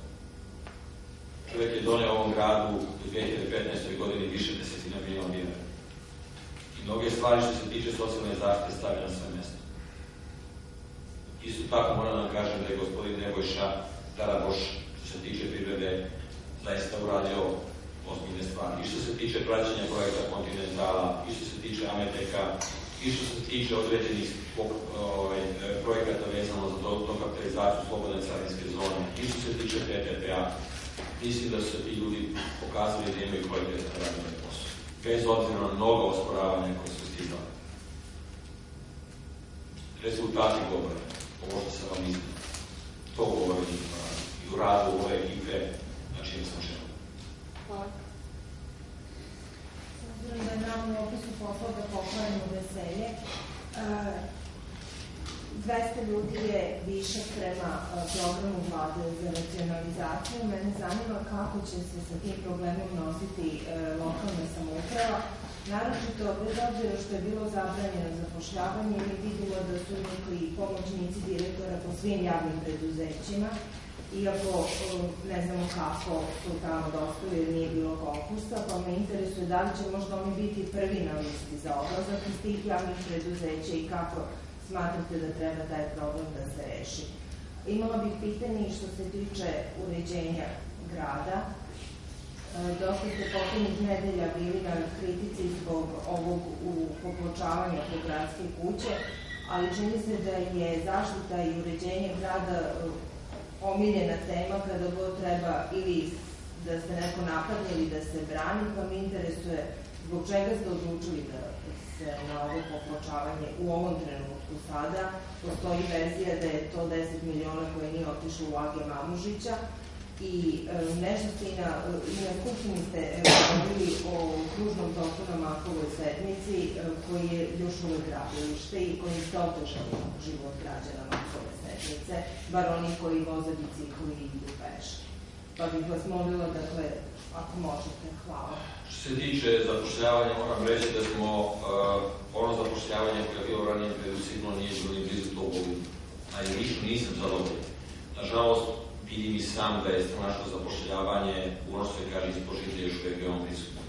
A: Čovjek je doneo ovom gradu u 2015. godini više desetina miliona dinara. I mnoge stvari što se tiče socijalne zaštite stavlja na sve mesto. Isto tako moram da kažem da je gospodin Nebojša Daraboš, što se tiče privrede, zaista uradio ozbiljne stvari. I što se tiče praćenja projekta Kontinentala, i što se tiče Ameteka, i što se tiče određenih ovaj, projekata vezano za dokapitalizaciju slobodne carinske zone, i što se tiče PTP-a, mislim da su ti ljudi pokazali da imaju kvalitetan radni posao. Bez obzira na mnogo osporavanja koje su stizali. Rezultati govore, ovo što sam vam iznao. To govori i u radu ove ekipe na čijem smo čelu.
B: Hvala.
C: Obzirom da nam u opisu posla da pohvalimo veselje, 200 ljudi je višak prema programu vlade za racionalizaciju. Mene zanima kako će se sa tim problemom nositi lokalna samouprava, naročito bez obzira što je bilo zabranjeno zapošljavanje, mi vidimo da su neki pomoćnici direktora po svim javnim preduzećima, iako ne znamo kako su tamo dospeli jer nije bilo konkursa, pa me interesuje da li će možda oni biti prvi na listi za odlazak iz tih javnih preduzeća i kako smatrate da treba taj problem da se reši. Imala bih pitanje što se tiče uređenja grada. Dosta ste poslednjih nedelja bili na kritici zbog ovog popločavanja po gradske kuće, ali čini se da je zaštita i uređenje grada omiljena tema kada god treba ili da se neko napadne ili da se brani, pa mi interesuje zbog čega ste odlučili da se na ovo popločavanje u ovom trenutku sada. Postoji verzija da je to 10 miliona koje nije otišlo u Age Mamužića i e, nešto ste i na, i na skupštini ste govorili o kružnom toku na Makovoj sedmici e, koji je još uvek gradilište i koji ste otežali život građana Makove sedmice, bar oni koji voze bicikli i idu peške. Pa bih vas molila, dakle, ako možete, hvala.
A: Što se tiče zapošljavanja, moram reći da smo uh, ono zapošljavanje koje je bilo ranije predusivno nije bilo ni blizu tog obima. A i lično nisam zadovoljen. Nažalost, vidim i sam da je stranačko zapošljavanje u ono što se kaže ispod žite još uvijek veoma prisutno.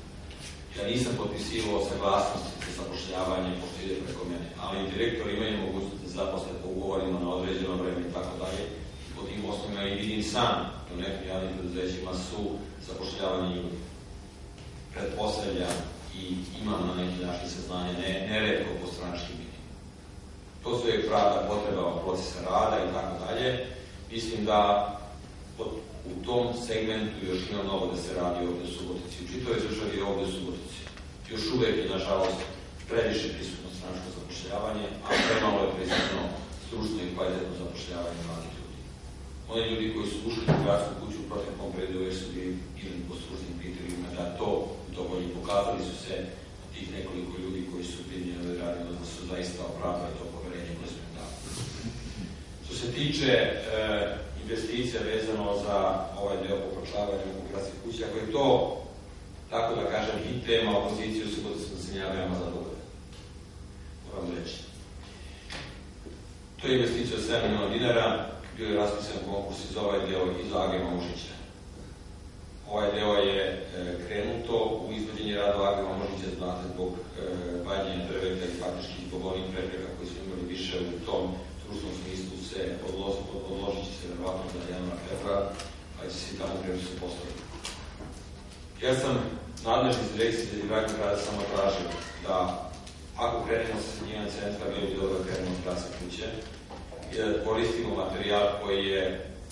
A: Ja nisam potpisivao saglasnost za zapošljavanje pošto ide preko mene, ali direktor imaju mogućnost da zaposle po ugovorima na određeno vreme i tako dalje. Po tim osnovima i vidim sam da u nekim javnim preduzećima su zapošljavanje ljudi. pretpostavljam i imam na neki način saznanje, ne, neredko po stranačkim medijima. To su je pravda potreba procesa rada i tako dalje. Mislim da u tom segmentu još ima mnogo da se radi ovde u Subotici. U čitavoj državi ovde u Subotici. Još uvek je, nažalost, previše prisutno stranačko zapošljavanje, a premalo je prisutno stručno i kvalitetno zapošljavanje mladih ljudi. Oni ljudi koji su ušli u gradsku kuću u proteklom periodu jer su bili ili po stručnim kriterijima da to dovoljno pokazali su se tih nekoliko ljudi koji su primljeni ovaj radili da su zaista opravdali to poverenje koje smo dali. Što se tiče e, investicija vezano za ovaj deo popračavanja u gradskih kuća, ako je to, tako da kažem, hit tema opozicije u Subotu sam ja veoma zadovoljan. Moram reći. To je investicija od 7 miliona dinara, bio je raspisan konkurs i za ovaj deo i za Agema Mušića. Ovaj deo je e, krenuto u izvođenje rada Agema Mušića, znate, zbog e, vanjenja drveta i faktički zbog onih prepreka koji su imali više u tom stručnom smislu se odloži, odložit će se verovatno za januar februar, pa će se tamo krenuti se postaviti. Ja sam nadležni iz direkcije za izgradnju grada samo tražio da ako krenemo sa srednjivan centra, bilo bi dobro da krenemo od gradske kuće i da koristimo materijal koji je,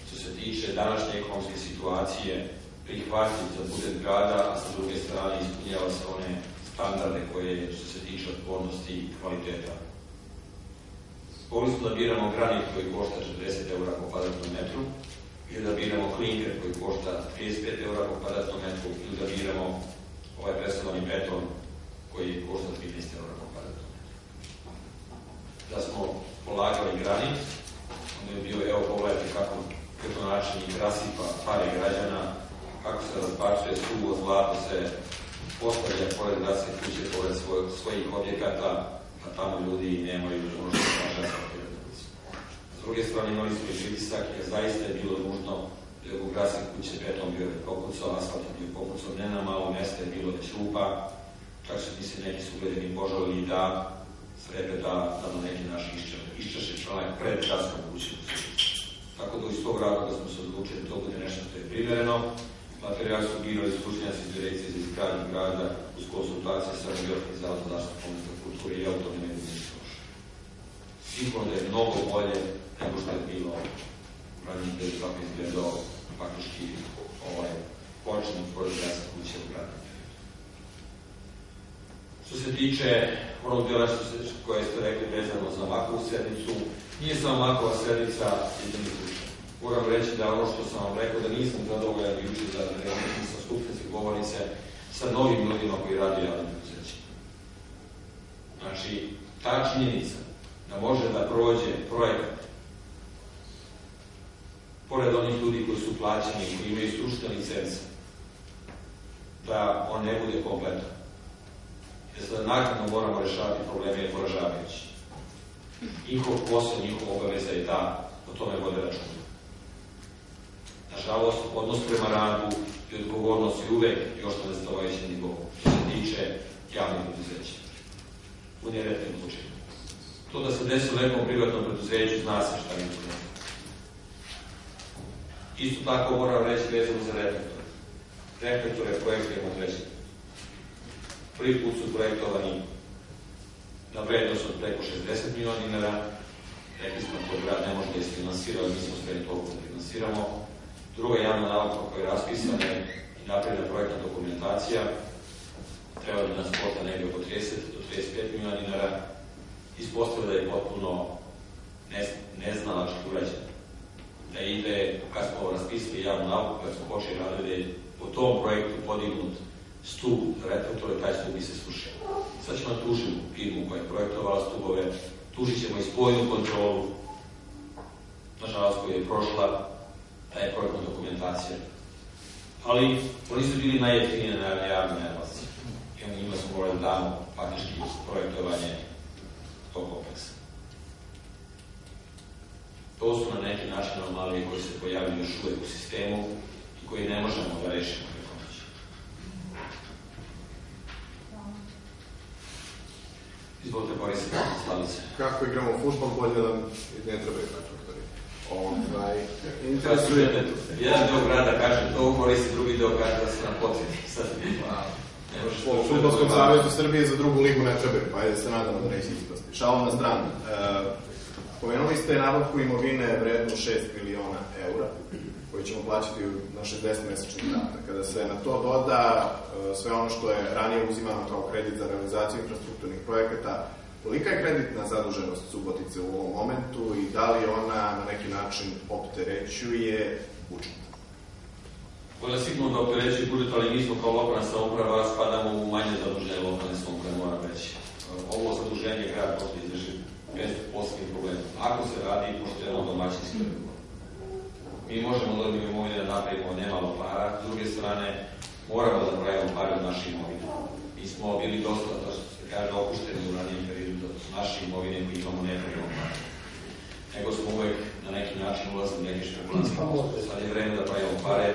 A: što se tiče današnje ekonomske situacije, prihvatljiv za budžet grada, a sa druge strane ispunjava se one standarde koje, što se tiče odpornosti i kvaliteta. Mogli smo da biramo granit koji košta 40 eura po kvadratnom metru, ili da biramo klinker koji košta 35 eura po kvadratnom metru, ili da biramo ovaj presovani beton koji košta 13 eura po kvadratnom metru. Da smo polagali granit, onda je bio, evo pogledajte kako betonačenik rasipa pare građana, kako se razbacuje suvo zlato se postavlja pored gradske kuće, pored svoj, svojih objekata, a tamo ljudi nemaju ono što kaže asfaltirati S druge strane imali smo i pritisak jer zaista je bilo nužno da je u gradske kuće beton bio je popucao, asfalt je bio popucao, ne na malo mesta je bilo već rupa, čak su se neki sugrađani požalili da srebe da, da na neki način iščaše članak pred gradskom kućom. Tako da iz tog razloga smo se odlučili da to bude nešto što je primereno. Materijal su birali stručnjaci iz direkcije za izgradnju grada uz konsultacije sa Njujorkim zavodom zaštitu pomesta kulture i auto ne vidim loše. Sigurno da je mnogo bolje nego što je bilo u ranijim periodu kako izgledao faktički ovaj početni pored gradske kuće u gradu. Što se tiče onog dela što se, koje ste rekli vezano za ovakvu sednicu, nije samo ovakva sednica pitanje slučaja. Moram reći da ono što sam vam rekao, da nisam zadovoljan juče za vreme sa skupštinske govornice sa novim ljudima koji radi javnim. Znači, ta činjenica da može da prođe projekat pored onih ljudi koji su plaćeni, koji imaju stručne licence, da on ne bude kompletan. Jer sada nakon moramo rešavati probleme je poražavajući. Njihov posao, njihov obaveza je da o tome vode računa. Nažalost, odnos prema radu i odgovornost je uvek još na zadovoljćem nivou, što se tiče javnih preduzeća. U neretnim slučajima. To da se desi u nekom privatnom preduzeću, zna se šta je to. Isto tako moram reći vezano za reflektore. Reflektore projektujemo treći. Prvi put su projektovani na vrednost od preko 60 miliona dinara. Rekli smo to grad ne može da isfinansira, ali mi smo spremni toliko da finansiramo. Druga javna nabavka koja je raspisana i napravljena projektna dokumentacija treba da nas košta negde oko 30 do 35 miliona dinara. Ispostavlja da je potpuno neznalački urađen. Da ide, kad smo raspisali javnu nabavku, kad smo počeli raditi, da po tom projektu podignut stup reflektore, taj stup bi se slušao. Sad ćemo tužiti firmu koja je projektovala stubove, tužit ćemo i spojnu kontrolu, nažalost koja je prošla, ta je projektna dokumentacija. Ali oni su bili najjeftinije na javne nabavci. I onda njima smo damo faktički projektovanje tog kompleksa. To su na neki način anomalije koje se pojavljaju još uvek u sistemu i koje ne možemo da rešimo preko noći. Izvolite, Boris, Slavice.
D: Kako igramo futbol, bolje da ne trebaju reflektori. Ovaj, interesuje me.
A: Jedan deo grada kaže to koristi, drugi deo kaže da se nam potredi. Sad, To
D: Futbolskom savezu Srbije za drugu ligu ne trebaju, pa je se nadamo da neće ispasti. Šalom na stranu. E, pomenuli ste nabavku imovine vrednu 6 miliona eura, koju ćemo plaćati na 60 mesečnih rata. Kada se na to doda e, sve ono što je ranije uzimano kao kredit za realizaciju infrastrukturnih projekata, kolika je kreditna zaduženost Subotice u ovom momentu i da li ona na neki način opterećuje budžet?
A: Je sigurno da opterećuje budžet, ali mi smo kao lokalna samouprava spadamo u manje zadužene lokalne samouprave, moram reći. Ovo zaduženje grad možda izdrži bez posebnih problema. Ako se radi pošteno domaćinski. Mi možemo da dobijemo imovine da napravimo nemalo para, s druge strane moramo da pravimo pare od naše imovine. Mi smo bili dosta, to što se kaže, opušteni u ranijem periodu, da su naše imovine koje imamo ne pare. Nego smo uvek na neki način ulazili u neki špekulanski postup. Sad je vreme da pravimo pare,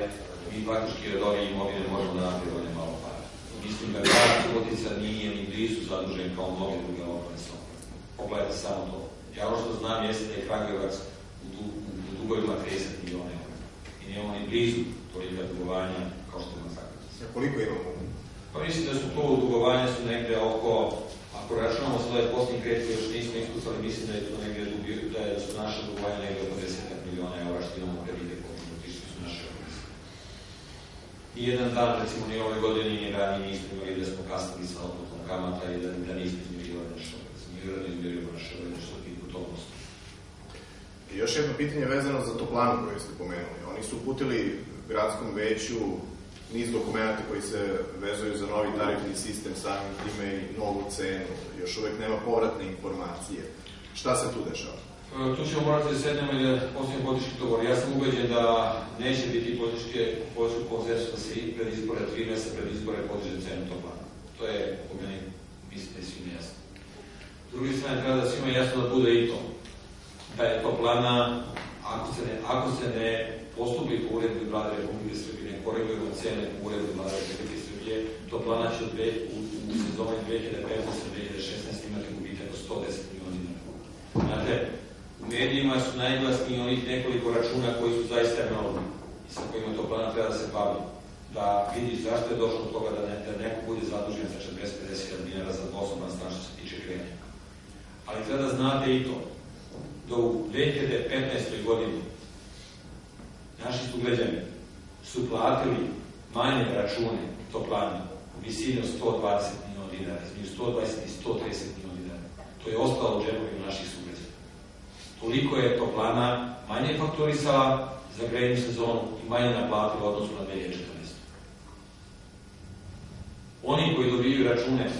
A: mi praktički od ove imovine možemo da napravimo nemalo para. Mislim da grad Subotica nije ni blizu zadužen kao mnoge druge lokalne samouprave. Pogledajte samo to. Ja ono što znam jeste da je Kragujevac u, du, u dugovima 30 miliona eura. I nemamo ni blizu tolika dugovanja kao što ima Kragujevac.
D: A koliko imamo?
A: Pa mislim da su to dugovanja su negde oko, ako računamo sve ove posljednje kredite još nismo iskucali, mislim da je to negde dubi- da je- da su naše dugovanja negde oko 10 miliona eura što imamo kredite koliko otišli su naše obaveze. I jedan dan, recimo, ni ove godine, ni ranije nismo imali da smo kasnili sa otplatom kamata i da, da nismo izmirivali naše obaveze. Mi uredno izmirujemo naše obaveze što je u tom osnovu.
D: I još jedno pitanje vezano za toplanu koju ste pomenuli. Oni su uputili gradskom veću niz dokumenta koji se vezuju za novi tarifni sistem, samim time i novu cenu. Još uvek nema povratne informacije. Šta se tu dešava?
A: E, Tu ćemo morati da sednemo i da postavimo politički dogovor. Ja sam ubeđen da neće biti političke političkog konsensusa da se i pred izbore, tri mjeseca pred izbore podiže cenu tog plana. To je po meni, mislim da je svima jasno. Strane, treba da svima jasno da bude i to. Da je to plana, ako se ne, ako se ne postupi po uredbi vlade Republike Srbije, ne korigujemo cene po uredbi vlade Republike Srbije, to plana će dve, u, u sezoni 2015-2016 imati gubitak od 110 miliona dinara. Znate, u medijima su najglasniji onih nekoliko računa koji su zaista enormni i sa kojima to plana treba da se bavi. Da vidi zašto je došlo do toga da, ne, da neko bude zadužen za 40-50 dinara za osoban stan što se tiče grejanja. Ali treba da znate i to, da u 2015. godini naši sugrađani su platili manje račune toplane u visini od 120 miliona dinara, između 120 i 130 miliona dinara. To je ostalo u džepovima naših sugrađana. Toliko je toplana manje faktorisala za grejnu sezonu i manje naplatila odnosu na 2014. Oni koji dobiju račune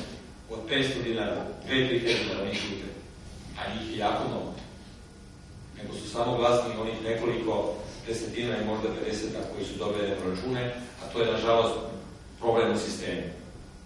A: od 500 dinara, 2-3 dinara, oni šute, a njih je jako mnogo. Nego su samo glasni onih nekoliko desetina i možda 50 koji su dobili račune, a to je nažalost problem u sistemu.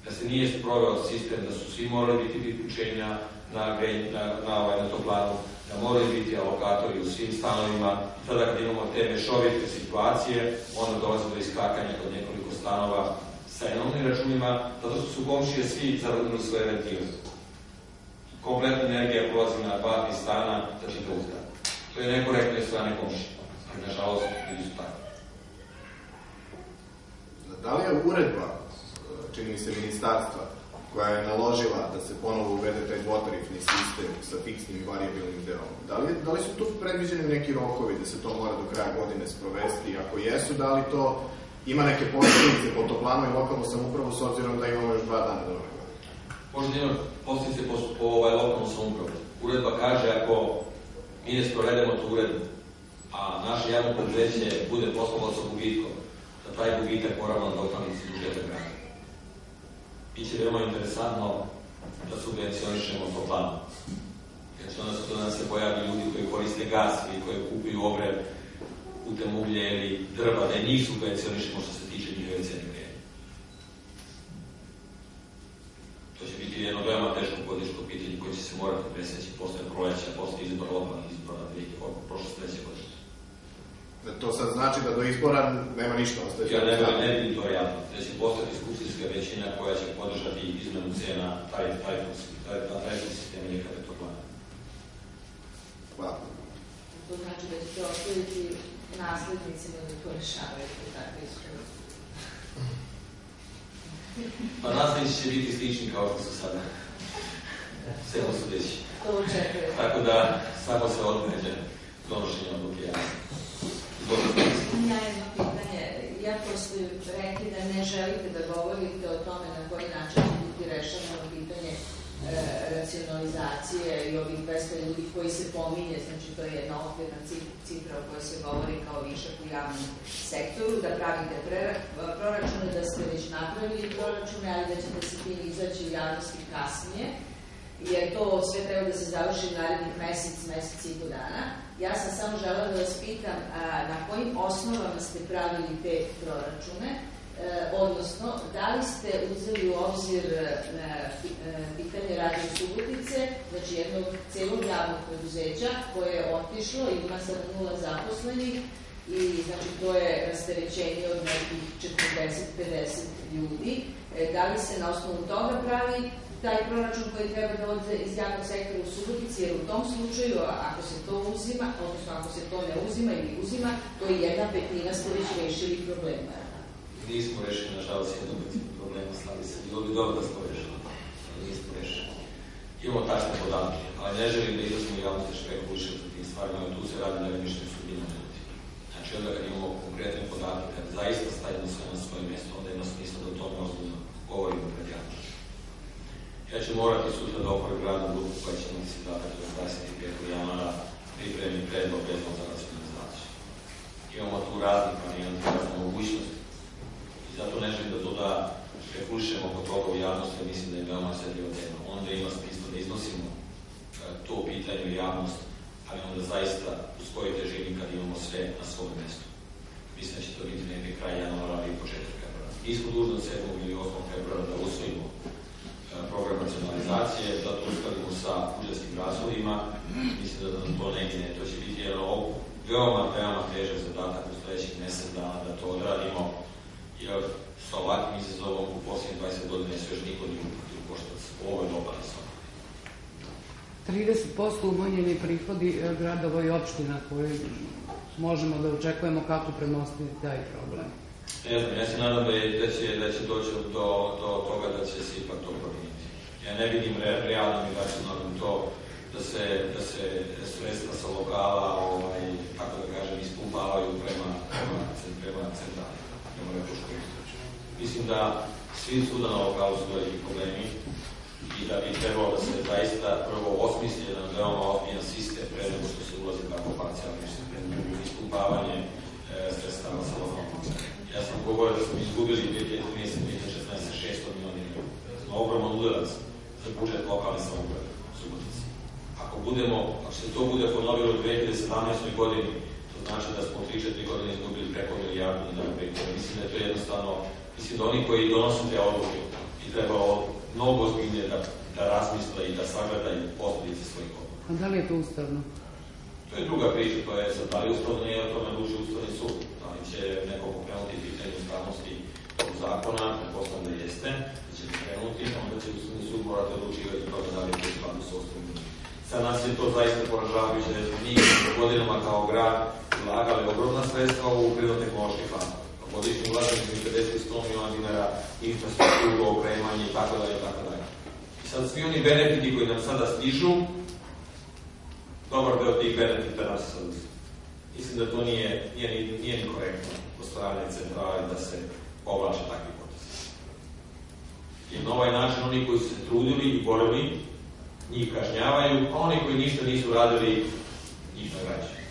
A: Da se nije sproveo sistem, da su svi morali biti priključenja na, na, na, ovaj, na toplanu, da moraju biti alokatori u svim stanovima. Tada kad imamo te mešovite situacije, onda dolazi do iskakanja kod nekoliko stanova sa enormnim računima, zato što su komšije svi zavrnuli svoje ventile. Kompletna energija prolazi na dva, tri stana za čitavu zgradu. To je nekorektno iz strane komšije, ali nažalost ljudi su tako.
D: Da li je uredba, čini mi se ministarstva, koja je naložila da se ponovo uvede taj dvotarifni sistem sa fiksnim i variabilnim delom, da li, da li su tu predviđeni neki rokovi da se to mora do kraja godine sprovesti? Ako jesu, da li to ima neke posledice po toplanu i lokalnu samoupravu s obzirom da imamo još dva dana do nove godine?
A: Možda ima postice po, po ovaj lokalnu samoupravu. Uredba kaže ako mi ne sprovedemo tu uredbu, a naše javno preduzeće bude poslovalo sa gubitkom, da taj gubitak moramo nadoknaditi iz budžeta grada. Biće veoma interesantno da subvencionišemo to planu. Jer će onda to da se pojavi ljudi koji koriste gas ili koji kupuju ogrev putem uglje ili drva, da njih subvencionišemo što se tiče njihove cene grejanja. To će biti jedno veoma teško političko pitanje koje će se morati preseći posle proleća, posle izbora lokalnih izbora, prošle sledeće godine.
D: Da to sad znači da do izbora nema ništa, ostaje
A: Ja ne, ne vidim to realno, da će postati skupštinska većina koja će podržati izmenu cena taj, taj, taj, na taj sistem nekada to plana.
D: Hvala.
E: To znači da ćete ostaviti naslednicima da to rešavaju, da tako iskreno.
A: Pa nastavnici će biti slični kao što su sada. Sve sudeći.
E: To očekuje.
A: Tako da samo se odmeđe donošenje odluke jasno.
E: Ja jedno pitanje. Iako ste rekli da ne želite da govorite o tome na koji način će biti rešeno pitanje e, racionalizacije i ovih 200 ljudi koji se pominje, znači to je jedna okvirna cifra o kojoj se govori kao višak u javnom sektoru, da pravite pre, proračune, da ste već napravili proračune, ali da ćete se tim izaći u javnosti kasnije jer to sve treba da se završi narednih mesec, mesec i po dana. Ja sam samo žela da vas pitam a, na kojim osnovama ste pravili te proračune, e, odnosno da li ste uzeli u obzir e, e pitanje Radio Subotice, znači jednog celog javnog preduzeća koje je otišlo i ima sad nula zaposlenih i znači to je rasterećenje od nekih 40-50 ljudi. E, da li se na osnovu toga pravi taj proračun koji treba da ode iz javnog sektora u Subotici, jer u tom slučaju, ako se to uzima, odnosno ako se to ne uzima ili uzima, to je jedna petina ste već rešili problema.
A: Nismo rešili, nažalost, jednu petinu problema, slavi se. Bilo bi dobro da smo rešili, ali nismo rešili. Imamo tačne podatke, ali ne želim da izlazimo u javnosti špekuliše za tim stvarima, tu se radi da ništa sudbina ljudi. Znači, onda kad imamo konkretne podatke, kad zaista stavimo sve na svoje mjesto, onda ima smisla da o tome ozbiljno govorimo pred. Ja ću morati sutra da opravim radnu grupu koja će imati zadatak do 25. januara pripremi predlog vezano za racionalizaciju. Imamo tu raznih varijanta, razne mogućnosti. I zato ne želim da to da prekušemo oko toga u javnosti, mislim da je veoma sedljiva tema. Onda ima smisla da iznosimo e, to pitanje u javnost, ali onda zaista u svojoj težini kad imamo sve na svom mestu. Mislim da će to biti nekaj kraj januara ili početak februara. Dužni od 7. ili 8. februara da usvojimo program racionalizacije, da to uskladimo sa budžetskim razvodima. Mislim da nam to negdje, to će biti jedan veoma, veoma težak zadatak u sledećih mesec dana da to odradimo, jer sa ovakvim izazovom u posljednjih 20 godina se još niko nije uputio koštac. Ovo je dobar sa
F: 30% umanjeni prihodi e, gradova i opština koji možemo da očekujemo kako premostiti taj problem.
A: Ne znam, ja se nadam da, je, da, će, da će doći do, do toga da će se ipak to promijeniti. Ja ne vidim re, realno i racionalno to da se, da se sredstva sa lokala, ovaj, tako da kažem, ispumpavaju prema, prema, prema centrali, prema Mislim da svi suda na lokalu su veliki problemi i da bi trebalo da se zaista prvo osmisli jedan veoma ozbiljan sistem pre nego što se ulazi tako parcijalno ispumpavanje e, sredstava sa lokalnom Ja sam govorio da smo izgubili 2013. 2016. 600 miliona dinara. Ogroman udarac za budžet lokalne samouprave Subotice. Ako budemo, ako se to bude ponovilo u 2017. godini, to znači da smo 3-4 godine izgubili preko milijardu dinara prihoda. Mislim da je to jednostavno, mislim da oni koji donose te odluke i trebalo mnogo ozbiljnije da, da razmisle i da sagledaju posljedice svojih odluka.
F: A da li je to ustavno?
A: To je druga priča, to je sad, da li ustavno nije o tome duže ustavni sud. Da li će neko pokrenuti pitanje ustavnosti tog zakona, pretpostavljam da jeste, da će pokrenuti, onda će ustavni sud morati odlučivati toga da li je skladu sa ustavnim. Sad nas je to zaista poražavajuće da smo mi godinama kao grad ulagali ogromna sredstva u prirodno-tehnološki fond. Godišnji ulazak između 50 i 100 miliona dinara, infrastrukturu, opremanje i tako dalje, i tako dalje. I sad svi oni benefiti koji nam sada stižu, dobar deo tih benefita nas sad Mislim da to nije, nije, nije ni korektno strane centrale da se povlače takvi potezi. Jer na ovaj način oni koji su se trudili i borili, njih kažnjavaju, a oni koji ništa nisu radili, njih nagrađaju.